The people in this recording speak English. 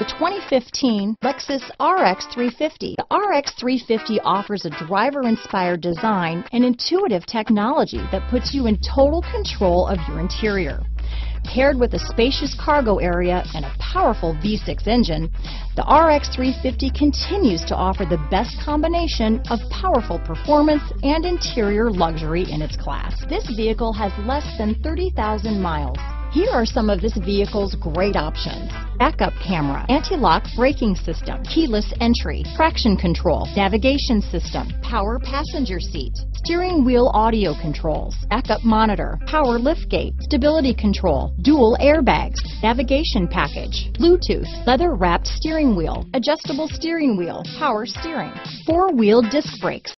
The 2015 Lexus RX 350. The RX 350 offers a driver-inspired design and intuitive technology that puts you in total control of your interior. Paired with a spacious cargo area and a powerful V6 engine, the RX 350 continues to offer the best combination of powerful performance and interior luxury in its class. This vehicle has less than 30,000 miles. Here are some of this vehicle's great options. Backup camera, anti-lock braking system, keyless entry, traction control, navigation system, power passenger seat, steering wheel audio controls, backup monitor, power liftgate, stability control, dual airbags, navigation package, Bluetooth, leather wrapped steering wheel, adjustable steering wheel, power steering, four wheel disc brakes,